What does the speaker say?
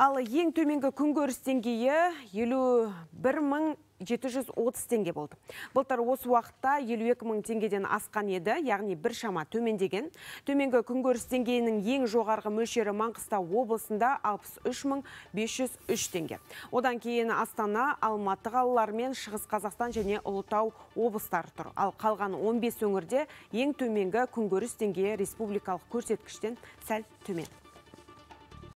Ал ең төменгі күнкөріс деңгейі елу бір мың 730 теңге болды. Былтыр осы уақытта 52 мың теңгеден асқан еді, яғни бір шама төмендеген. Төменгі күнкөріс деңгейінің ең жоғарғы мөлшері Маңғыстау облысында 63503 теңге. Одан кейін Астана, Алматы қалалары мен Шығыс Қазақстан және Ұлытау облыстары тұр. Ал қалған 15 өңірде ең төменгі күнкөріс деңгейі республикалық көрсеткіштен сәл төмен.